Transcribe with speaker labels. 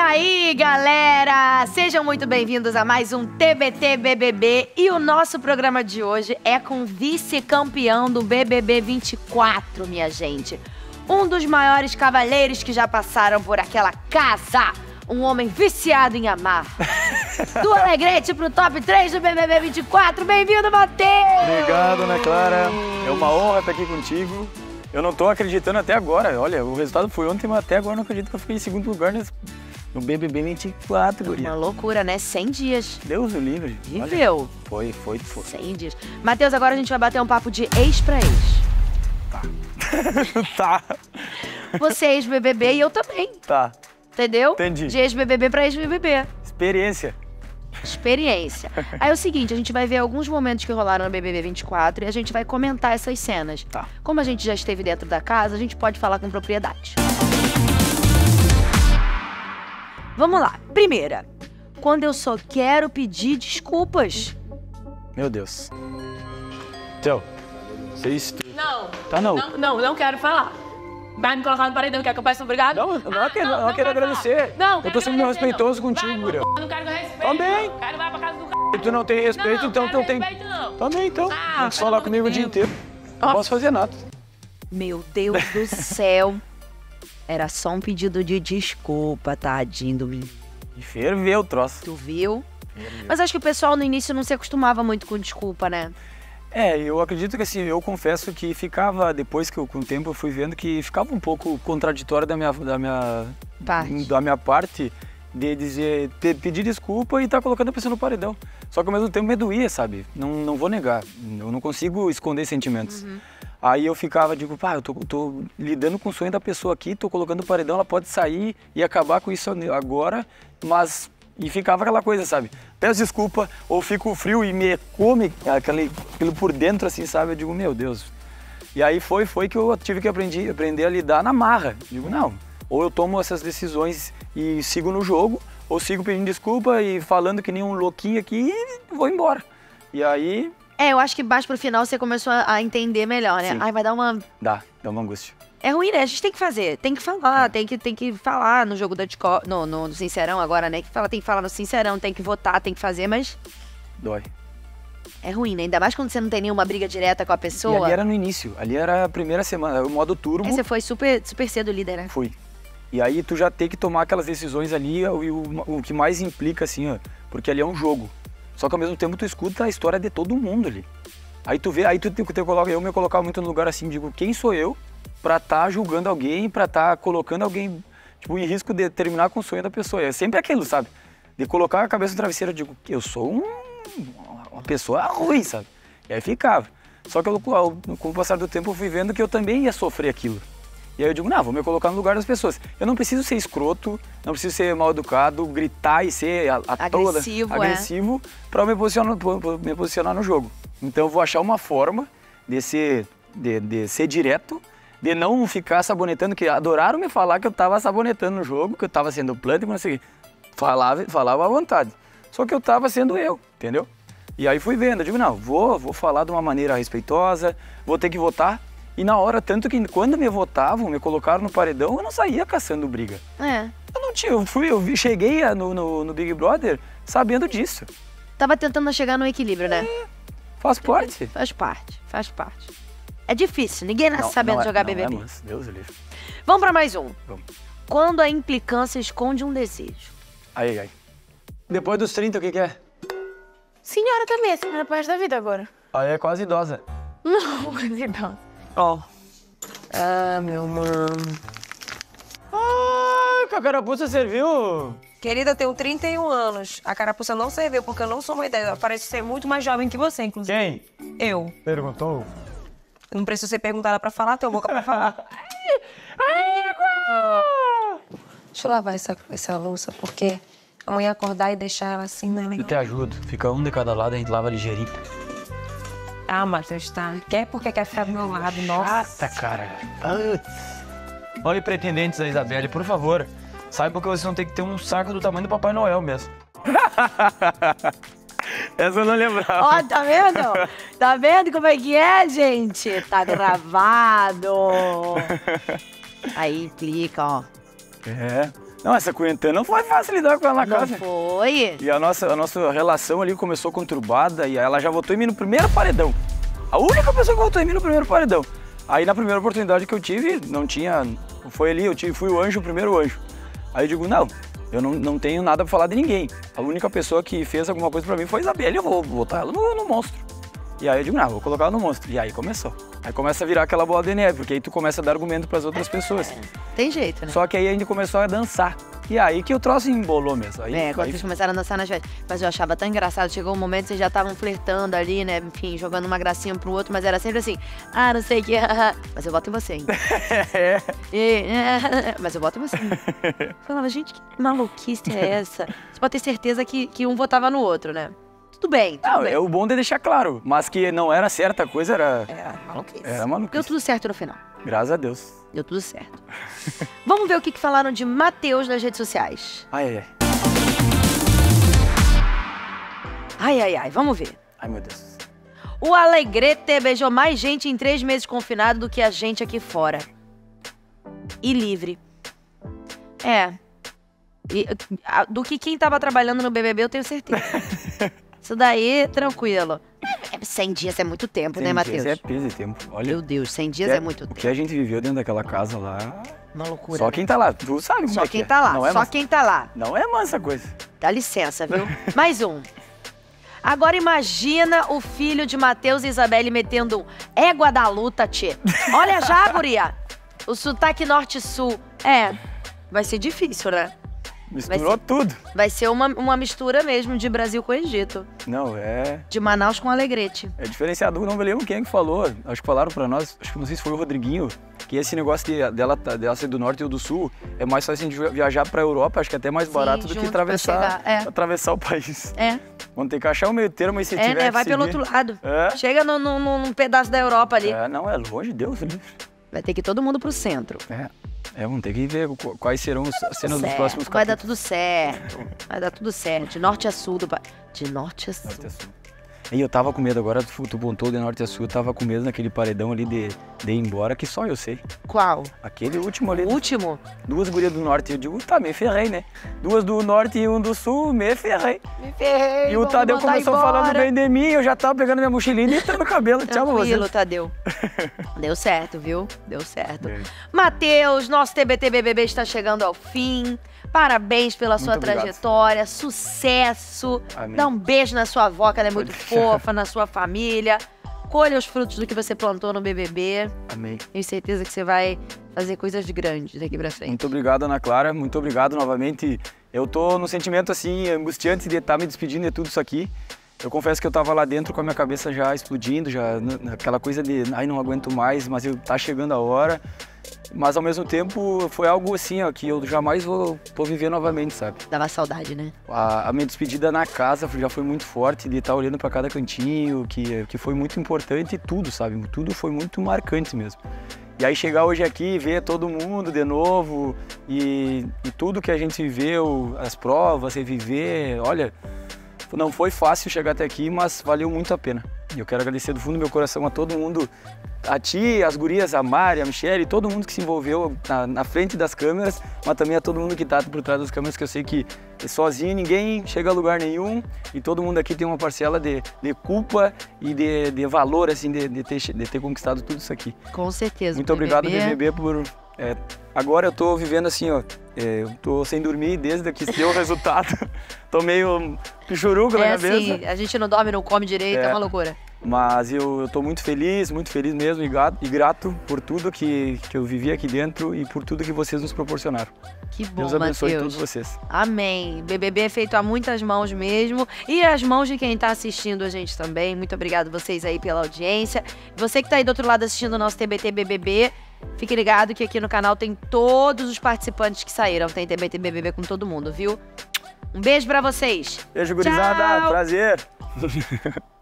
Speaker 1: aí, galera? Sejam muito bem-vindos a mais um TBT BBB e o nosso programa de hoje é com o vice-campeão do BBB 24, minha gente. Um dos maiores cavaleiros que já passaram por aquela casa. Um homem viciado em amar. do Alegrete pro top 3 do BBB 24. Bem-vindo, Matheus!
Speaker 2: Obrigado, Ana Clara. É uma honra estar aqui contigo. Eu não tô acreditando até agora. Olha, o resultado foi ontem, mas até agora eu não acredito que eu fiquei em segundo lugar nesse, no BBB 24, guria.
Speaker 1: Uma loucura, né? 100 dias.
Speaker 2: Deus o livre.
Speaker 1: Viveu.
Speaker 2: foi, foi, foi.
Speaker 1: 100 dias. Matheus, agora a gente vai bater um papo de ex pra ex.
Speaker 2: tá,
Speaker 1: Você é ex-BBB e eu também,
Speaker 2: tá.
Speaker 1: entendeu?
Speaker 2: Entendi.
Speaker 1: De ex-BBB pra ex-BBB.
Speaker 2: Experiência.
Speaker 1: Experiência. Aí é o seguinte, a gente vai ver alguns momentos que rolaram no BBB 24 e a gente vai comentar essas cenas.
Speaker 2: Tá.
Speaker 1: Como a gente já esteve dentro da casa, a gente pode falar com propriedade. Vamos lá. Primeira, quando eu só quero pedir desculpas.
Speaker 2: Meu Deus. Tchau. Vocês...
Speaker 3: Não.
Speaker 2: Tá, não.
Speaker 3: Não, não, não quero falar. Vai me colocar no paredão, quer que eu peça obrigado?
Speaker 2: Não, não é que- não que eu
Speaker 3: quero
Speaker 2: agradecer.
Speaker 3: Não,
Speaker 2: Eu
Speaker 3: quero
Speaker 2: tô sendo respeitoso
Speaker 3: não.
Speaker 2: contigo.
Speaker 3: Eu não quero respeito.
Speaker 2: Também.
Speaker 3: Quero vai pra casa do c...
Speaker 2: Tu não tem respeito,
Speaker 3: Não,
Speaker 2: então
Speaker 3: quero
Speaker 2: tu tem...
Speaker 3: respeito, não.
Speaker 2: Também, então.
Speaker 3: Ah,
Speaker 2: Tem que
Speaker 3: pelo
Speaker 2: falar comigo o
Speaker 3: de
Speaker 2: dia inteiro. Não posso fazer nada.
Speaker 1: Meu Deus do céu. Era só um pedido de desculpa, tadinho do menino.
Speaker 2: E ferveu o troço.
Speaker 1: Tu viu? Mas acho que o pessoal no início não se acostumava muito com desculpa, né?
Speaker 2: É, eu acredito que assim, eu confesso que ficava, depois que eu, com o tempo eu fui vendo que ficava um pouco contraditório da minha, da minha,
Speaker 1: Parte.
Speaker 2: da minha parte de dizer, pe- pedir desculpa e estar colocando a pessoa no paredão. Só que ao mesmo tempo me doía, sabe? Não, não vou negar, eu não consigo esconder sentimentos. Aí eu ficava, digo, pá, eu tô, tô lidando com o sonho da pessoa aqui, tô colocando o paredão, ela pode sair e acabar com isso agora, mas... E ficava aquela coisa, sabe? Peço desculpa, ou fico frio e me come aquele, aquilo por dentro, assim, sabe? Eu digo, meu Deus. E aí foi, foi que eu tive que aprender, aprender a lidar na marra. Digo, não, ou eu tomo essas decisões e sigo no jogo, ou sigo pedindo desculpa e falando que nem um louquinho aqui e vou embora. E aí,
Speaker 1: É, eu acho que mais pro final você começou a entender melhor, né?
Speaker 2: Sim.
Speaker 1: Ai, vai dar uma.
Speaker 2: dá, dá uma angústia.
Speaker 1: É ruim, né? A gente tem que fazer, tem que falar, tem que, tem que falar no jogo da Discord, no, no, no Sincerão agora, né? Que fala, tem que falar no Sincerão, tem que votar, tem que fazer, mas
Speaker 2: Dói.
Speaker 1: é ruim, né? Ainda mais quando você não tem nenhuma briga direta com a
Speaker 2: E
Speaker 1: pessoa.
Speaker 2: ali era no início, ali era a primeira semana, o modo turbo.
Speaker 1: Aí você foi super, super cedo líder, né?
Speaker 2: Fui. E aí tu já tem que tomar aquelas decisões ali, e o, o que mais implica, assim, ó, porque ali é um jogo. Só que ao mesmo tempo tu escuta a história de todo mundo ali. Aí tu vê, aí tu, tu, tu coloca, eu me colocava muito no lugar assim, digo, quem sou eu pra estar julgando alguém, pra estar colocando alguém, tipo, em risco de terminar com o sonho da pessoa. É sempre aquilo, sabe? De colocar a cabeça no travesseiro, eu digo, eu sou um, uma pessoa ruim, sabe? E aí ficava. Só que eu, com o passar do tempo eu fui vendo que eu também ia sofrer aquilo. E aí eu digo, não, vou me colocar no lugar das pessoas. Eu não preciso ser escroto, não preciso ser mal educado, gritar e ser a, a toda
Speaker 1: Agressivo, é.
Speaker 2: agressivo para me posicionar, po- me posicionar no jogo. Então eu vou achar uma forma de ser, de, de ser direto, de não ficar sabonetando, que adoraram me falar que eu tava sabonetando no jogo, que eu tava sendo planta, que não sei o quê. Falava, falava à vontade. Só que eu tava sendo eu, entendeu? E aí fui vendo, eu digo, não, vou, vou falar de uma maneira respeitosa, vou ter que votar. E na hora, tanto que quando me votavam, me colocaram no paredão, eu não saía caçando briga.
Speaker 1: É.
Speaker 2: Eu não tinha, eu fui, eu cheguei no, no, no Big Brother sabendo disso.
Speaker 1: Tava tentando chegar no equilíbrio, né?
Speaker 2: Faz parte.
Speaker 1: Faz parte, faz parte. É difícil, ninguém nasce
Speaker 2: Não,
Speaker 1: sabendo
Speaker 2: não é-
Speaker 1: jogar
Speaker 2: não
Speaker 1: BBB.
Speaker 2: É, manso, Deus o livre.
Speaker 1: Vamos pra mais um.
Speaker 2: Vamos.
Speaker 1: Quando a implicância esconde um desejo.
Speaker 2: Ai, ai. Depois dos 30, o que, que é?
Speaker 3: Senhora também, senhora pro resto da vida agora.
Speaker 2: Aí é quase idosa.
Speaker 3: Não, então.
Speaker 2: Ó. Ah, meu mano. Ah, que a carapuça serviu.
Speaker 4: Querida, eu tenho 31 anos. A carapuça não serviu porque eu não sou uma ideia. Eu pareço ser muito mais jovem que você, inclusive.
Speaker 2: Quem?
Speaker 4: Eu.
Speaker 2: Perguntou.
Speaker 4: Eu não preciso ser perguntada pra falar, tenho boca pra falar. Deixa eu lavar essa, essa louça, porque amanhã acordar e deixar ela assim não é
Speaker 2: Eu
Speaker 4: legal.
Speaker 2: te ajudo. Fica um de cada lado, a gente lava ligeirinho.
Speaker 4: Ah, Matheus, tá. Quer porque quer ficar do meu lado, nossa.
Speaker 2: Chata, cara. Putz. Olha, pretendentes da Isabelle, por favor. Saibam que vocês vão ter que ter um saco do tamanho do Papai Noel mesmo. Essa eu não lembrava.
Speaker 1: Ó, tá vendo? Tá vendo como é que é, gente? Tá gravado. Aí clica, ó.
Speaker 2: É. Não, essa Cuentã não foi fácil lidar com ela na
Speaker 1: Não
Speaker 2: casa.
Speaker 1: foi?
Speaker 2: E a nossa, a nossa relação ali começou conturbada e ela já votou em mim no primeiro paredão. A única pessoa que votou em mim no primeiro paredão. Aí na primeira oportunidade que eu tive, não tinha. Foi ali, eu tive, fui o anjo, o primeiro anjo. Aí eu digo, não, eu não, não tenho nada pra falar de ninguém. A única pessoa que fez alguma coisa pra mim foi a Isabelle, eu vou botar ela no, no monstro. E aí eu digo, não, vou colocar ela no monstro. E aí começou. Aí começa a virar aquela bola de neve, porque aí tu começa a dar argumento pras outras pessoas.
Speaker 1: Tem jeito, né?
Speaker 2: Só que aí a gente começou a dançar. E aí que o troço embolou mesmo. Aí,
Speaker 1: É, quando
Speaker 2: aí
Speaker 1: vocês começaram a dançar nas festas. Mas eu achava tão engraçado. Chegou um momento que vocês já estavam flertando ali, né? Enfim, jogando uma gracinha pro outro, mas era sempre assim. Ah, não sei o que. mas eu voto em você, hein?
Speaker 2: É.
Speaker 1: E, mas eu voto em você. Eu falava, gente, que maluquice é essa? Você pode ter certeza que, que um votava no outro, né? Tudo bem, tudo
Speaker 2: Não,
Speaker 1: bem.
Speaker 2: é o bom de deixar claro, mas que não era certa coisa, era.
Speaker 1: É, maluquice.
Speaker 2: Era
Speaker 1: Deu
Speaker 2: maluquice.
Speaker 1: tudo certo no final.
Speaker 2: Graças a Deus.
Speaker 1: Deu tudo certo. Vamos ver o que, que falaram de Matheus nas redes sociais.
Speaker 2: Ai, ai, ai.
Speaker 1: Ai, ai, ai, vamos ver.
Speaker 2: Ai, meu Deus.
Speaker 1: O Alegrete beijou mais gente em três meses confinado do que a gente aqui fora. E livre. É. E, do que quem tava trabalhando no BBB, eu tenho certeza. Isso daí, tranquilo. É, 100 dias é muito tempo, né, Matheus?
Speaker 2: dias É peso de tempo. Olha.
Speaker 1: Meu Deus, 100 dias
Speaker 2: o que
Speaker 1: é muito
Speaker 2: O
Speaker 1: tempo.
Speaker 2: que a gente viveu dentro daquela casa lá.
Speaker 1: Uma loucura.
Speaker 2: Só
Speaker 1: né?
Speaker 2: quem tá lá. Tu sabe como
Speaker 1: Só
Speaker 2: é que
Speaker 1: quem
Speaker 2: é.
Speaker 1: tá lá.
Speaker 2: Não é
Speaker 1: Só
Speaker 2: mansa-
Speaker 1: quem tá lá.
Speaker 2: Não é mansa coisa.
Speaker 1: Dá licença, viu? Mais um. Agora imagina o filho de Matheus e Isabelle metendo um égua da luta, tchê. Olha já, guria. O sotaque norte-sul. É, vai ser difícil, né?
Speaker 2: Misturou tudo.
Speaker 1: Vai ser uma, uma mistura mesmo de Brasil com Egito.
Speaker 2: Não, é.
Speaker 1: De Manaus com Alegrete.
Speaker 2: É diferenciado. Não me lembro quem é que falou. Acho que falaram pra nós. Acho que não sei se foi o Rodriguinho. Que esse negócio de, dela, tá- dela ser do norte e do sul é mais fácil a gente viajar pra Europa. Acho que é até mais
Speaker 1: Sim,
Speaker 2: barato do que atravessar,
Speaker 1: é.
Speaker 2: atravessar o país.
Speaker 1: É,
Speaker 2: Vamos ter que achar o meio termo aí se
Speaker 1: é,
Speaker 2: tiver.
Speaker 1: né? Vai pelo
Speaker 2: seguir.
Speaker 1: outro lado.
Speaker 2: É.
Speaker 1: Chega num pedaço da Europa ali.
Speaker 2: É, não, é longe, Deus livre.
Speaker 1: Vai ter que ir todo mundo pro centro.
Speaker 2: É. É, vamos ter que ver qu- quais serão as cenas dos próximos
Speaker 1: Vai dar
Speaker 2: capítulos.
Speaker 1: tudo certo. Vai dar tudo certo. De norte a sul do país. De norte a sul.
Speaker 2: Norte a sul. E eu tava com medo agora, tu, pontou de norte a sul, eu tava com medo naquele paredão ali de, de ir embora, que só eu sei.
Speaker 1: Qual?
Speaker 2: Aquele último ali,
Speaker 1: O último?
Speaker 2: duas gurias do norte, eu digo, tá, me ferrei, né? Duas do norte e um do sul, me ferrei.
Speaker 1: Me ferrei.
Speaker 2: E o Tadeu começou
Speaker 1: embora.
Speaker 2: falando bem de mim, eu já tava pegando minha mochilinha e entrando no cabelo. Tchau pra
Speaker 1: Tranquilo. Tadeu. Deu certo, viu? Deu certo.
Speaker 2: É.
Speaker 1: Matheus, nosso TBT BBB está chegando ao fim. Parabéns pela sua
Speaker 2: Muito obrigado.
Speaker 1: trajetória, sucesso.
Speaker 2: Amém.
Speaker 1: Dá um beijo na sua avó, que ela é muito fofa, na sua família. Colha os frutos do que você plantou no BBB.
Speaker 2: Amei.
Speaker 1: Tenho certeza que você vai fazer coisas grandes daqui pra frente.
Speaker 2: Muito obrigado, Ana Clara. Muito obrigado novamente. Eu tô num sentimento assim, angustiante de estar me despedindo de tudo isso aqui. Eu confesso que eu tava lá dentro com a minha cabeça já explodindo, já n- naquela coisa de, ai, não aguento mais, mas eu, tá chegando a hora. Mas ao mesmo tempo foi algo assim, ó, que eu jamais vou, vou viver novamente, sabe?
Speaker 1: Dava saudade, né?
Speaker 2: A, a minha despedida na casa já foi muito forte, de estar olhando para cada cantinho, que, que foi muito importante e tudo, sabe? Tudo foi muito marcante mesmo. E aí chegar hoje aqui e ver todo mundo de novo e, e tudo que a gente viveu, as provas, reviver, olha, não foi fácil chegar até aqui, mas valeu muito a pena. E eu quero agradecer do fundo do meu coração a todo mundo, a ti, as gurias, a Mari, a Michelle, todo mundo que se envolveu na, na frente das câmeras, mas também a todo mundo que está por trás das câmeras, que eu sei que sozinho ninguém chega a lugar nenhum e todo mundo aqui tem uma parcela de, de culpa e de, de valor, assim, de, de, ter, de ter conquistado tudo isso aqui.
Speaker 1: Com certeza.
Speaker 2: Muito obrigado, BBB, por... é, agora eu tô vivendo assim, ó, é, eu tô sem dormir desde que deu o resultado. tô meio pichuruca na
Speaker 1: É
Speaker 2: cabeça.
Speaker 1: assim, a gente não dorme, não come direito, é,
Speaker 2: É.
Speaker 1: uma loucura.
Speaker 2: Mas eu, eu tô muito feliz, muito feliz mesmo e grato, e grato por tudo que, que eu vivi aqui dentro e por tudo que vocês nos proporcionaram.
Speaker 1: Que bom,
Speaker 2: Deus abençoe
Speaker 1: Matheus.
Speaker 2: todos vocês.
Speaker 1: Amém. BBB é feito a muitas mãos mesmo. E as mãos de quem tá assistindo a gente também. Muito obrigado vocês aí pela audiência. Você que tá aí do outro lado assistindo o nosso TBT BBB, fique ligado que aqui no canal tem todos os participantes que saíram. Tem TBT BBB com todo mundo, viu? Um beijo pra vocês.
Speaker 2: Beijo, gurizada.
Speaker 1: Tchau.
Speaker 2: Prazer.